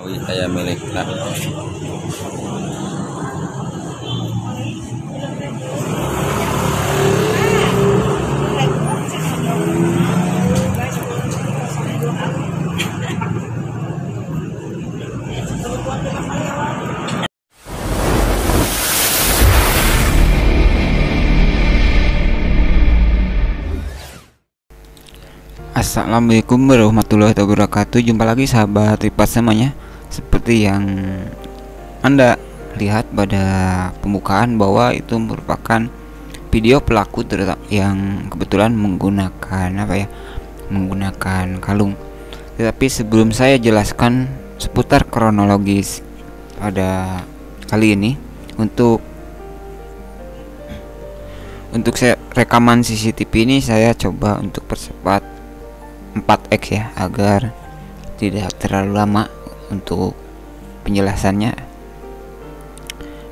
saya milik Assalamualaikum warahmatullahi wabarakatuh. Jumpa lagi sahabat Ripat semuanya Seperti yang Anda lihat pada pembukaan bahwa itu merupakan video pelaku yang kebetulan menggunakan apa ya menggunakan kalung. Tetapi sebelum saya jelaskan seputar kronologis pada kali ini untuk untuk saya rekaman CCTV ini saya coba untuk percepat 4x ya agar tidak terlalu lama untuk penjelasannya.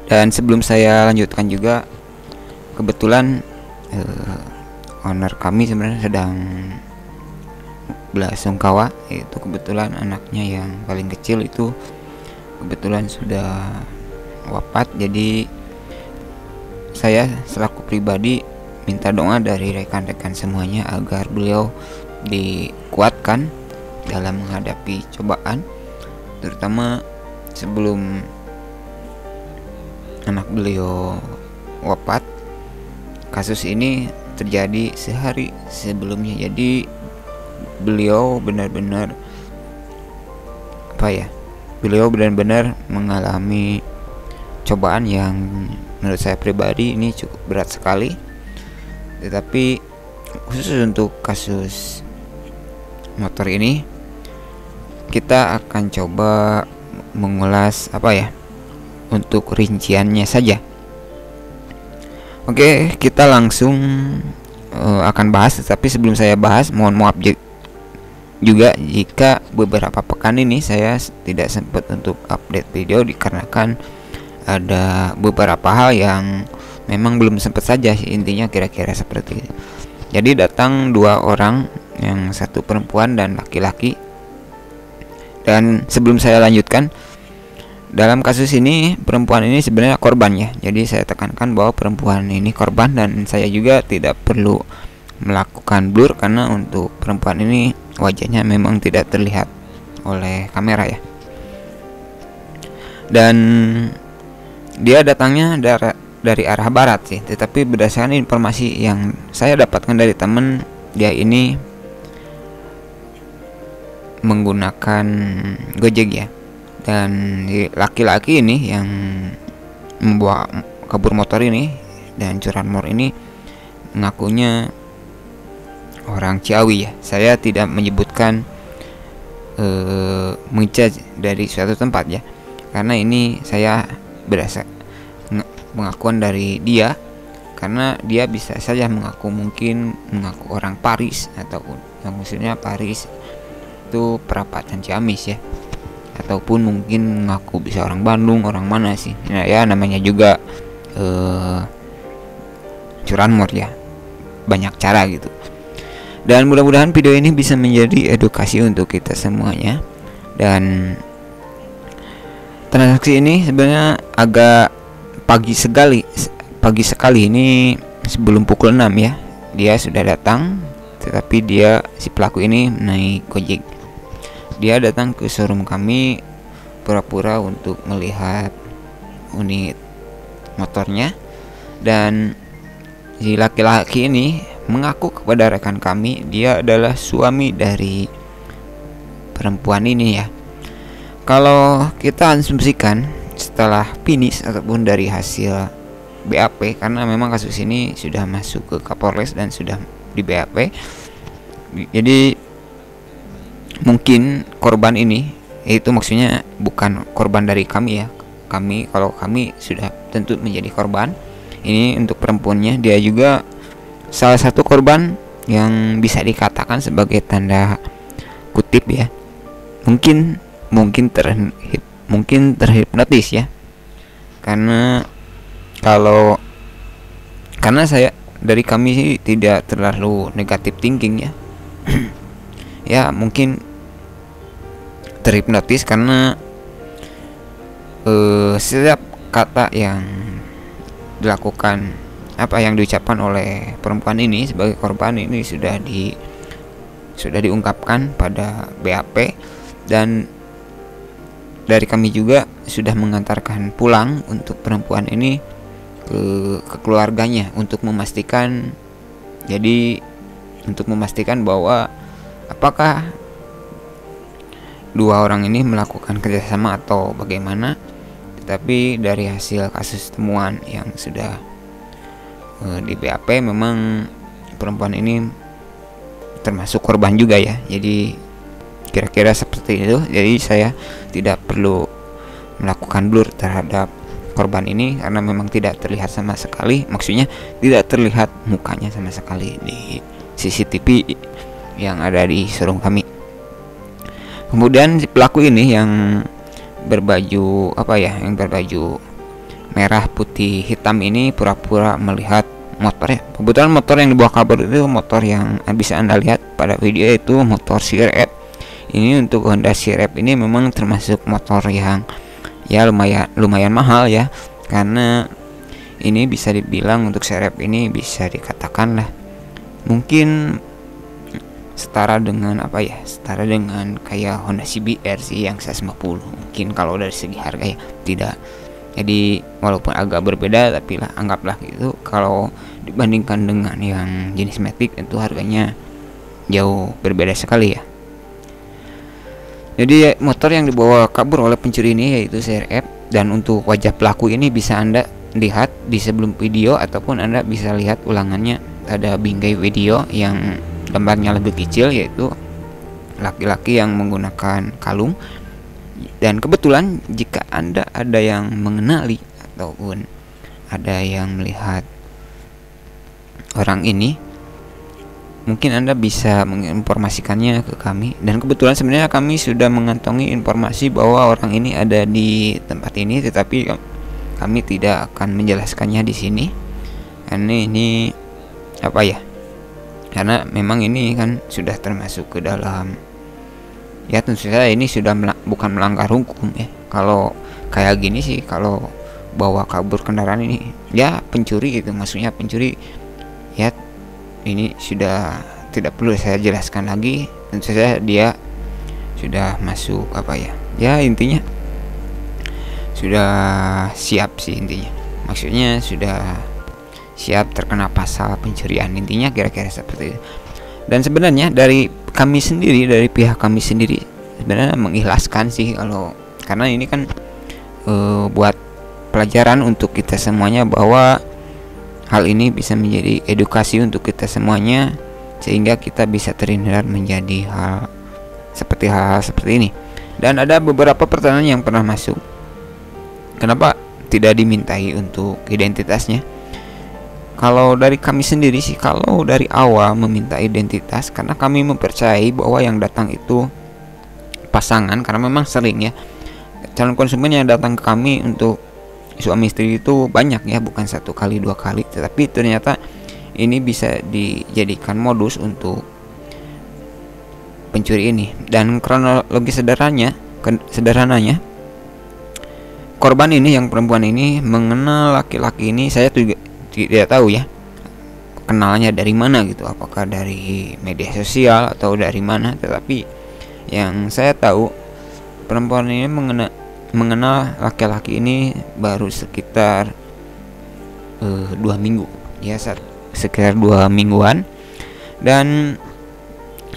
Dan sebelum saya lanjutkan juga kebetulan uh, owner kami sebenarnya sedang belasungkawa itu kebetulan anaknya yang paling kecil itu kebetulan sudah wafat. Jadi saya selaku pribadi minta doa dari rekan-rekan semuanya agar beliau dikuatkan dalam menghadapi cobaan terutama sebelum anak beliau wafat kasus ini terjadi sehari sebelumnya. Jadi beliau benar-benar apa ya beliau benar-benar mengalami cobaan yang menurut saya pribadi ini cukup berat sekali. Tetapi khusus untuk kasus motor ini kita akan coba mengulas apa ya untuk rinciannya saja. Oke kita langsung uh, akan bahas tetapi sebelum saya bahas mohon maaf juga jika beberapa pekan ini saya tidak sempat untuk update video dikarenakan ada beberapa hal yang memang belum sempat saja intinya kira-kira seperti itu. Jadi datang dua orang yang satu perempuan dan laki-laki dan sebelum saya lanjutkan dalam kasus ini perempuan ini sebenarnya korban ya. Jadi saya tekankan bahwa perempuan ini korban dan saya juga tidak perlu melakukan blur karena untuk perempuan ini wajahnya memang tidak terlihat oleh kamera ya. Dan dia datangnya dari dari arah barat sih tetapi berdasarkan informasi yang saya dapatkan dari temen dia ini menggunakan Gojek ya. Dan laki-laki ini yang membawa kabur motor ini dan curanmor ini mengakunya orang Ciawi ya. Saya tidak menyebutkan uh, dari suatu tempat ya karena ini saya berasa pengakuan dari dia karena dia bisa saja mengaku mungkin mengaku orang Paris ataupun yang maksudnya Paris itu perapatan Ciamis ya. Ataupun mungkin mengaku bisa orang Bandung orang mana sih. Nah, ya namanya juga uh, curanmor ya. Banyak cara gitu. Dan mudah-mudahan video ini bisa menjadi edukasi untuk kita semuanya. Dan transaksi ini sebenarnya agak pagi sekali pagi sekali ini sebelum pukul 6 ya. Dia sudah datang tetapi dia si pelaku ini naik gojek dia datang ke showroom kami pura-pura untuk melihat unit motornya. Dan si laki-laki ini mengaku kepada rekan kami dia adalah suami dari perempuan ini ya. Kalau kita asumsikan setelah finish ataupun dari hasil BAP karena memang kasus ini sudah masuk ke Kapolres dan sudah di BAP jadi mungkin korban ini itu maksudnya bukan korban dari kami ya. Kami kalau kami sudah tentu menjadi korban ini untuk perempuannya. Dia juga salah satu korban yang bisa dikatakan sebagai tanda kutip ya. Mungkin mungkin terhip mungkin terhipnotis ya. Karena kalau karena saya dari kami sih tidak terlalu negatif thinking ya. Ya mungkin terhipnotis karena uh, setiap kata yang dilakukan apa yang diucapkan oleh perempuan ini sebagai korban ini sudah di sudah diungkapkan pada BAP dan dari kami juga sudah mengantarkan pulang untuk perempuan ini ke, ke keluarganya untuk memastikan jadi untuk memastikan bahwa apakah dua orang ini melakukan kerjasama atau bagaimana tetapi dari hasil kasus temuan yang sudah uh, di BAP memang perempuan ini termasuk korban juga ya. Jadi kira-kira seperti itu. Jadi saya tidak perlu melakukan blur terhadap korban ini karena memang tidak terlihat sama sekali. Maksudnya tidak terlihat mukanya sama sekali di CCTV yang ada di showroom kami kemudian si pelaku ini yang berbaju apa ya yang berbaju merah putih hitam ini pura-pura melihat motor ya. Kebetulan motor yang dibawa kabur itu motor yang bisa anda lihat pada video itu motor CRF ini untuk Honda CRF ini memang termasuk motor yang ya lumayan lumayan mahal ya. Karena ini bisa dibilang untuk CRF ini bisa dikatakan lah mungkin setara dengan apa ya setara dengan kayak Honda CBR sih yang 150 mungkin kalau dari segi harga ya tidak. Jadi walaupun agak berbeda tapi lah anggaplah gitu. Kalau dibandingkan dengan yang jenis Matic itu harganya jauh berbeda sekali ya. Jadi motor yang dibawa kabur oleh pencuri ini yaitu CRF dan untuk wajah pelaku ini bisa anda lihat di sebelum video ataupun anda bisa lihat ulangannya. Ada bingkai video yang gambarnya lebih kecil yaitu laki-laki yang menggunakan kalung. Dan kebetulan jika anda ada yang mengenali ataupun ada yang melihat orang ini mungkin anda bisa menginformasikannya ke kami. Dan kebetulan sebenarnya kami sudah mengantongi informasi bahwa orang ini ada di tempat ini tetapi kami tidak akan menjelaskannya di sini. Karena ini apa ya karena memang ini kan sudah termasuk ke dalam ya tentu saja ini sudah mel bukan melanggar hukum ya. Kalau kayak gini sih kalau bawa kabur kendaraan ini ya pencuri gitu maksudnya pencuri ya ini sudah tidak perlu saya jelaskan lagi. Tentu saja dia sudah masuk apa ya ya intinya sudah siap sih intinya. Maksudnya sudah siap terkena pasal pencurian. Intinya kira-kira seperti itu. Dan sebenarnya dari kami sendiri dari pihak kami sendiri sebenarnya mengikhlaskan sih kalau karena ini kan e, buat pelajaran untuk kita semuanya bahwa hal ini bisa menjadi edukasi untuk kita semuanya sehingga kita bisa terhindar menjadi hal seperti hal, -hal seperti ini. Dan ada beberapa pertanyaan yang pernah masuk. Kenapa tidak dimintai untuk identitasnya kalau dari kami sendiri sih, kalau dari awal meminta identitas karena kami mempercayai bahwa yang datang itu pasangan karena memang sering ya calon konsumen yang datang ke kami untuk suami istri itu banyak ya bukan satu kali dua kali. Tetapi ternyata ini bisa dijadikan modus untuk pencuri ini. Dan kronologi sederhananya sederhananya korban ini yang perempuan ini mengenal laki-laki ini saya juga tidak tahu ya. Kenalnya dari mana gitu? Apakah dari media sosial atau dari mana? Tetapi yang saya tahu perempuan ini mengenal mengenal laki-laki ini baru sekitar uh, dua minggu. Ya sekitar dua mingguan. Dan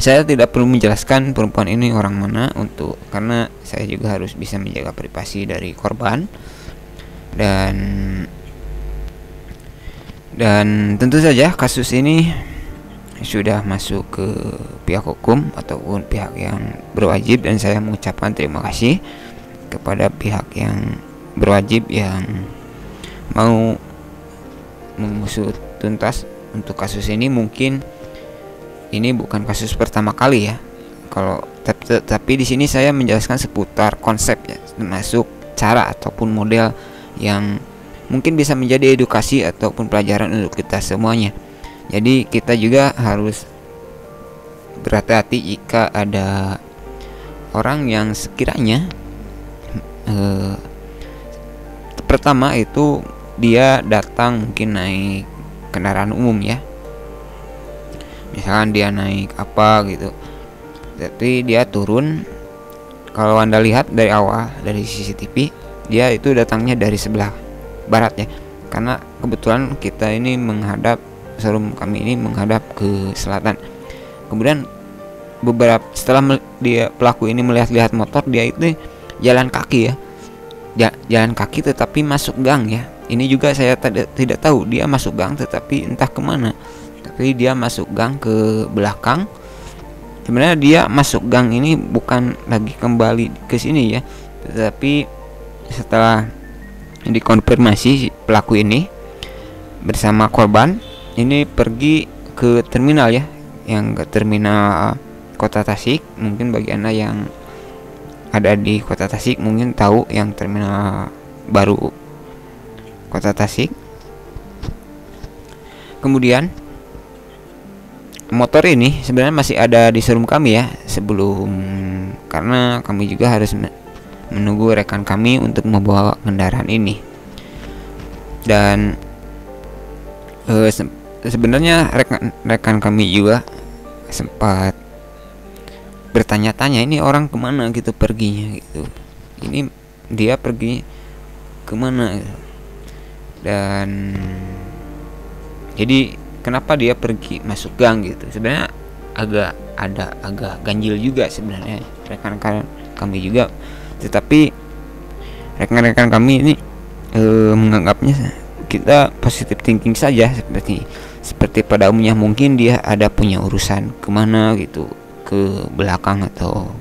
saya tidak perlu menjelaskan perempuan ini orang mana untuk karena saya juga harus bisa menjaga privasi dari korban. Dan dan tentu saja kasus ini sudah masuk ke pihak hukum ataupun pihak yang berwajib dan saya mengucapkan terima kasih kepada pihak yang berwajib yang mau mengusut tuntas untuk kasus ini. Mungkin ini bukan kasus pertama kali ya. Kalau tapi, tapi di sini saya menjelaskan seputar konsep ya termasuk cara ataupun model yang mungkin bisa menjadi edukasi ataupun pelajaran untuk kita semuanya. Jadi kita juga harus berhati-hati jika ada orang yang sekiranya uh, pertama itu dia datang mungkin naik kendaraan umum ya. Misalkan dia naik apa gitu. Tapi dia turun kalau anda lihat dari awal dari CCTV dia itu datangnya dari sebelah barat ya karena kebetulan kita ini menghadap showroom kami ini menghadap ke selatan. Kemudian beberapa setelah dia pelaku ini melihat-lihat motor dia itu jalan kaki ya. Jalan kaki tetapi masuk gang ya. Ini juga saya tidak tahu dia masuk gang tetapi entah ke mana. Tapi dia masuk gang ke belakang. Sebenarnya dia masuk gang ini bukan lagi kembali ke sini ya. Tetapi setelah dikonfirmasi pelaku ini bersama korban. Ini pergi ke terminal ya yang ke terminal kota Tasik. Mungkin bagi anda yang ada di kota Tasik mungkin tahu yang terminal baru kota Tasik. Kemudian motor ini sebenarnya masih ada di showroom kami ya sebelum karena kami juga harus menunggu rekan kami untuk membawa kendaraan ini. Dan e, se sebenarnya rekan rekan kami juga sempat bertanya-tanya ini orang ke mana gitu perginya? gitu. Ini dia pergi ke mana? Dan jadi kenapa dia pergi masuk gang gitu? Sebenarnya agak ada agak ganjil juga sebenarnya. Rekan-rekan kami juga tetapi rekan-rekan kami ini e, menganggapnya kita positif thinking saja seperti seperti pada umumnya mungkin dia ada punya urusan ke mana gitu ke belakang atau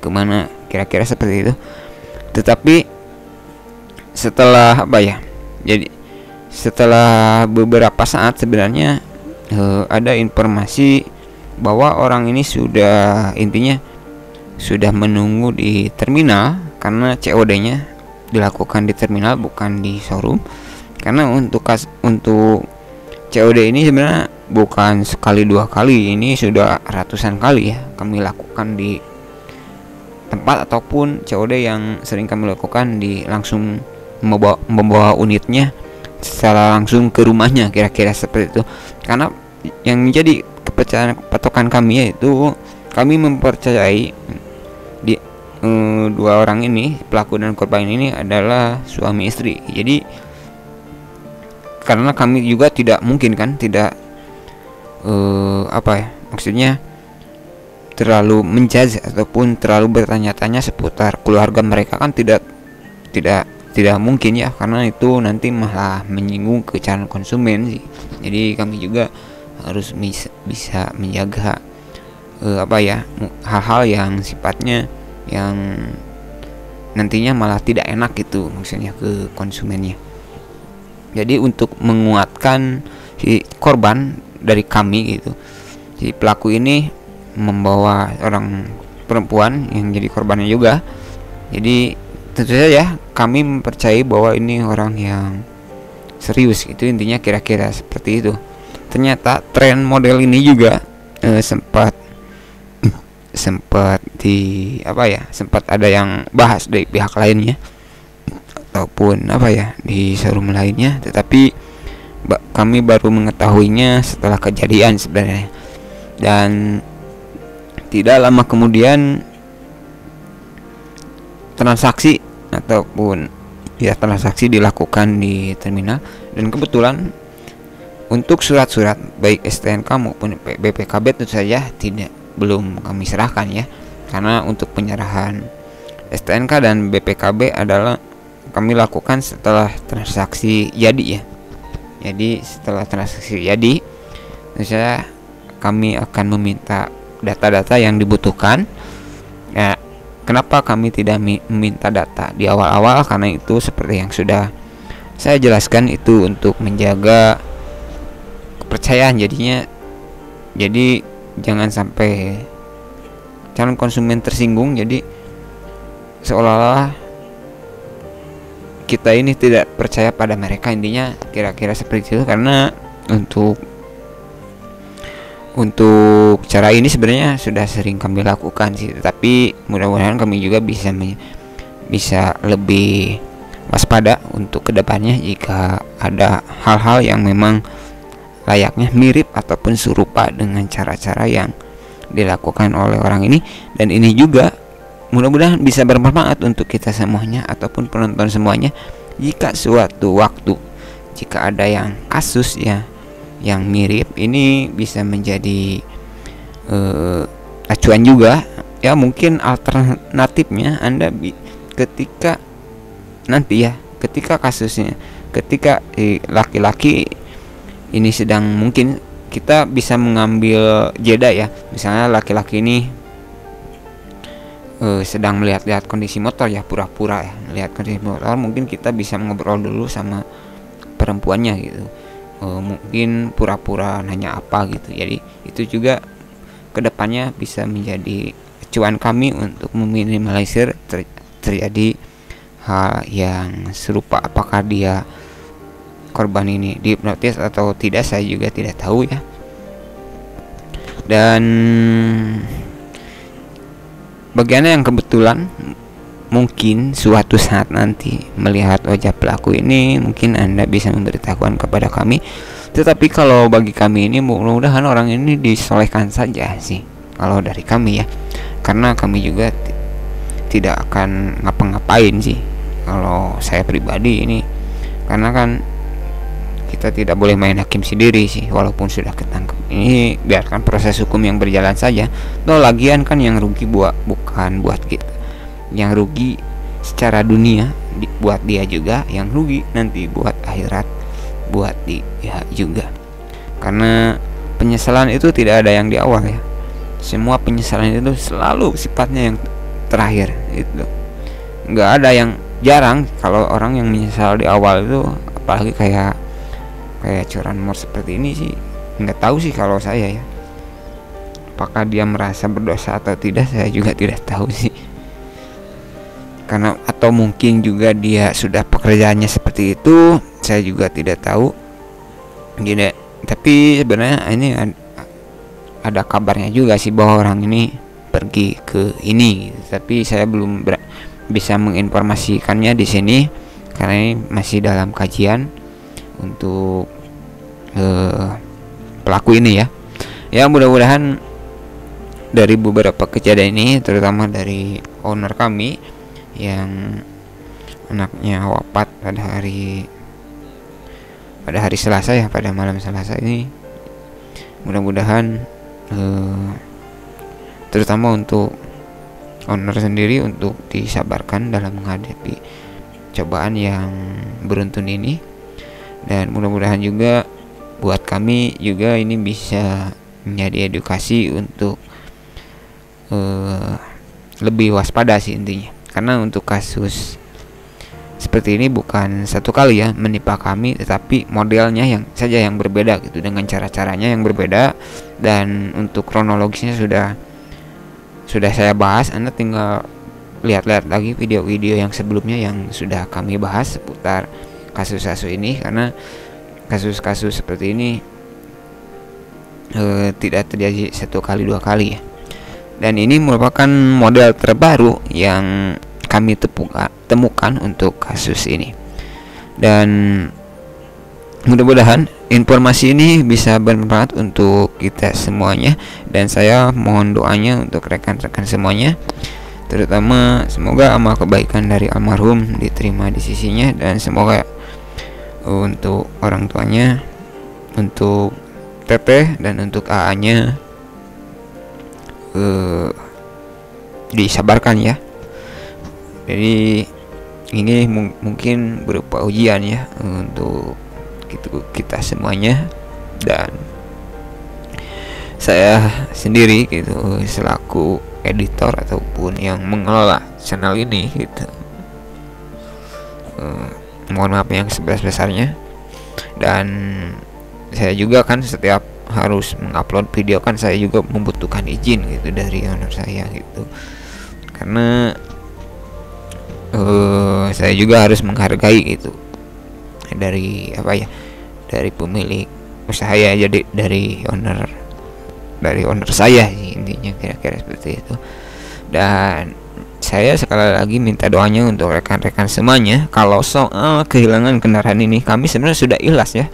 ke mana kira-kira seperti itu. Tetapi setelah apa ya jadi setelah beberapa saat sebenarnya uh, ada informasi bahwa orang ini sudah intinya sudah menunggu di terminal karena COD-nya dilakukan di terminal bukan di showroom. Karena untuk kas untuk COD ini sebenarnya bukan sekali dua kali ini sudah ratusan kali ya kami lakukan di tempat ataupun COD yang sering kami lakukan di langsung membawa, membawa unitnya secara langsung ke rumahnya kira-kira seperti itu. Karena yang menjadi kepercayaan patokan kami yaitu kami mempercayai uh, dua orang ini pelaku dan korban ini adalah suami istri. Jadi karena kami juga tidak mungkin kan tidak uh, apa ya maksudnya terlalu menjudge ataupun terlalu bertanya-tanya seputar keluarga mereka kan tidak tidak tidak mungkin ya karena itu nanti malah menyinggung ke calon konsumen sih. Jadi kami juga harus bisa, bisa menjaga uh, apa ya hal-hal yang sifatnya yang nantinya malah tidak enak gitu maksudnya ke konsumennya. Jadi untuk menguatkan si korban dari kami gitu si pelaku ini membawa orang perempuan yang jadi korbannya juga. Jadi tentu saja kami mempercayai bahwa ini orang yang serius itu intinya kira-kira seperti itu. Ternyata tren model ini juga eh, sempat sempat di apa ya sempat ada yang bahas dari pihak lainnya. Ataupun apa ya di showroom lainnya. Tetapi kami baru mengetahuinya setelah kejadian sebenarnya. Dan tidak lama kemudian transaksi ataupun ya transaksi dilakukan di terminal. Dan kebetulan untuk surat-surat baik STNK maupun BPKB tentu saja tidak belum kami serahkan ya karena untuk penyerahan STNK dan BPKB adalah kami lakukan setelah transaksi jadi ya jadi setelah transaksi jadi saja kami akan meminta data-data yang dibutuhkan ya Kenapa kami tidak meminta data di awal-awal? Karena itu seperti yang sudah saya jelaskan itu untuk menjaga kepercayaan jadinya. Jadi jangan sampai calon konsumen tersinggung. Jadi seolah-olah kita ini tidak percaya pada mereka. Intinya kira-kira seperti itu. Karena untuk untuk cara ini sebenarnya sudah sering kami lakukan sih. Tapi mudah-mudahan kami juga bisa bisa lebih waspada untuk ke depannya jika ada hal-hal yang memang layaknya mirip ataupun serupa dengan cara-cara yang dilakukan oleh orang ini. Dan ini juga mudah-mudahan bisa bermanfaat untuk kita semuanya ataupun penonton semuanya. Jika suatu waktu jika ada yang kasus ya yang mirip ini bisa menjadi uh, acuan juga. Ya mungkin alternatifnya Anda ketika nanti ya ketika kasusnya ketika laki-laki ini sedang mungkin kita bisa mengambil jeda ya. Misalnya laki-laki ini uh, sedang melihat-lihat kondisi motor ya pura-pura ya lihat kondisi motor mungkin kita bisa ngobrol dulu sama perempuannya gitu. Uh, mungkin pura-pura nanya apa gitu. Jadi itu juga ke depannya bisa menjadi acuan kami untuk meminimalisir ter terjadi hal yang serupa. Apakah dia korban ini dihipnotis atau tidak saya juga tidak tahu ya. Dan bagiannya yang kebetulan mungkin suatu saat nanti melihat wajah pelaku ini mungkin anda bisa memberitahukan kepada kami. Tetapi kalau bagi kami ini mudah-mudahan orang ini disolehkan saja sih kalau dari kami ya. Karena kami juga tidak akan ngapa-ngapain sih kalau saya pribadi ini. Karena kan kita tidak boleh main hakim sendiri sih walaupun sudah ketangkep. Ini biarkan proses hukum yang berjalan saja. Lo lagian kan yang rugi buat bukan buat kita. Yang rugi secara dunia buat dia juga yang rugi nanti buat akhirat buat dia juga. Karena penyesalan itu tidak ada yang di awal ya. Semua penyesalan itu selalu sifatnya yang terakhir itu nggak ada yang jarang kalau orang yang menyesal di awal itu apalagi kayak kayak curanmor seperti ini sih nggak tahu sih kalau saya ya. Apakah dia merasa berdosa atau tidak saya juga tidak tahu sih. Karena atau mungkin juga dia sudah pekerjaannya seperti itu saya juga tidak tahu. Gini tapi sebenarnya ini ada kabarnya juga sih bahwa orang ini pergi ke ini. Tapi saya belum bisa menginformasikannya di sini karena ini masih dalam kajian untuk uh, pelaku ini ya. Ya mudah-mudahan dari beberapa kejadian ini terutama dari owner kami yang anaknya wafat pada hari pada hari Selasa ya pada malam Selasa ini mudah-mudahan uh, terutama untuk owner sendiri untuk disabarkan dalam menghadapi cobaan yang beruntun ini dan mudah-mudahan juga buat kami juga ini bisa menjadi edukasi untuk uh, lebih waspada sih intinya. Karena untuk kasus seperti ini bukan satu kali ya menimpa kami tetapi modelnya yang saja yang berbeda gitu dengan cara-caranya yang berbeda. Dan untuk kronologisnya sudah sudah saya bahas. Anda tinggal lihat-lihat lagi video-video yang sebelumnya yang sudah kami bahas seputar kasus-kasus ini karena kasus-kasus seperti ini e, tidak terjadi satu kali dua kali. Ya dan ini merupakan model terbaru yang kami tepuka, temukan untuk kasus ini. Dan mudah-mudahan informasi ini bisa bermanfaat untuk kita semuanya. Dan saya mohon doanya untuk rekan-rekan semuanya. Terutama semoga amal kebaikan dari almarhum diterima di sisinya. Dan semoga untuk orang tuanya untuk teteh dan untuk AA-nya uh, disabarkan ya. Jadi ini mungkin berupa ujian ya untuk gitu kita semuanya. Dan saya sendiri gitu selaku editor ataupun yang mengelola channel ini gitu. Uh, mohon maaf yang sebesar-besarnya. Dan saya juga kan setiap harus mengupload video kan saya juga membutuhkan izin gitu dari owner saya gitu. Karena uh, saya juga harus menghargai gitu dari apa ya dari pemilik usaha ya jadi dari owner dari owner saya intinya kira-kira seperti itu. Dan saya sekali lagi minta doanya untuk rekan-rekan semuanya. Kalau soal kehilangan kendaraan ini kami sebenarnya sudah ikhlas ya.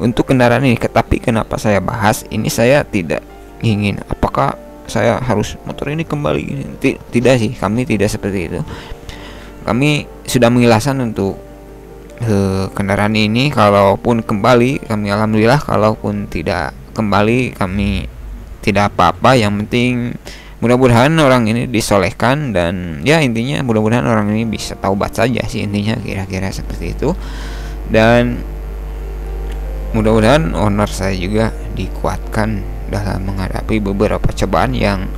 Untuk kendaraan ini tapi kenapa saya bahas? Ini saya tidak ingin apakah saya harus motor ini kembali? Tidak sih kami tidak seperti itu. Kami sudah mengilasan untuk uh, kendaraan ini. Kalaupun kembali kami alhamdulillah kalaupun tidak kembali kami tidak apa-apa. Yang penting mudah-mudahan orang ini disolehkan dan ya intinya mudah-mudahan orang ini bisa taubat saja sih intinya kira-kira seperti itu. Dan mudah-mudahan owner saya juga dikuatkan dalam menghadapi beberapa cobaan yang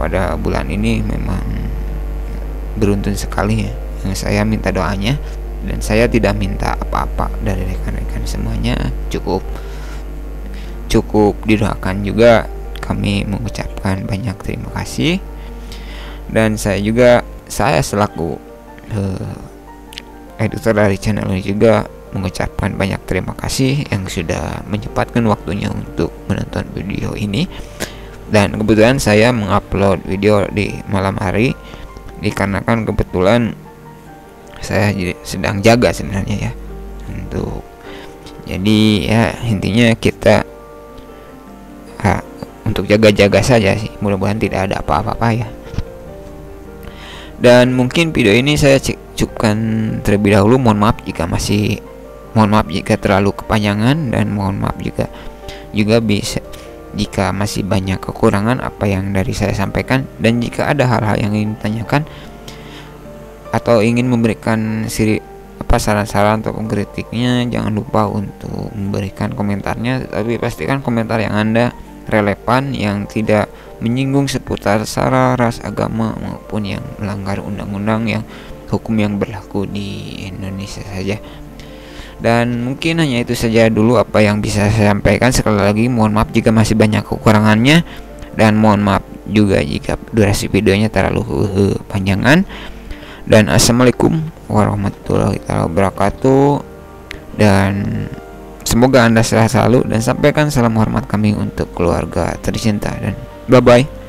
pada bulan ini memang beruntun sekali ya. Yang saya minta doanya dan saya tidak minta apa-apa dari rekan-rekan semuanya. Cukup cukup didoakan juga kami mengucapkan banyak terima kasih. Dan saya juga saya selaku uh, editor dari channel ini juga mengucapkan banyak terima kasih yang sudah menyempatkan waktunya untuk menonton video ini. Dan kebetulan saya mengupload video di malam hari dikarenakan kebetulan saya sedang jaga sebenarnya ya. Untuk jadi ya intinya kita untuk jaga-jaga saja sih. Mudah-mudahan tidak ada apa-apa ya. Dan mungkin video ini saya cukupkan terlebih dahulu. Mohon maaf jika masih mohon maaf jika terlalu kepanjangan dan mohon maaf juga juga bisa jika masih banyak kekurangan apa yang dari saya sampaikan. Dan jika ada hal-hal yang ingin ditanyakan atau ingin memberikan siri apa saran-saran atau kritiknya jangan lupa untuk memberikan komentarnya. Tapi pastikan komentar yang anda relevan yang tidak menyinggung seputar sara, ras, agama maupun yang melanggar undang-undang yang hukum yang berlaku di Indonesia saja. Dan mungkin hanya itu saja dulu apa yang bisa saya sampaikan. Sekali lagi mohon maaf jika masih banyak kekurangannya dan mohon maaf juga jika durasi videonya terlalu panjangan. Dan assalamualaikum warahmatullahi wabarakatuh dan Semoga Anda sehat selalu dan sampaikan salam hormat kami untuk keluarga tercinta dan bye bye.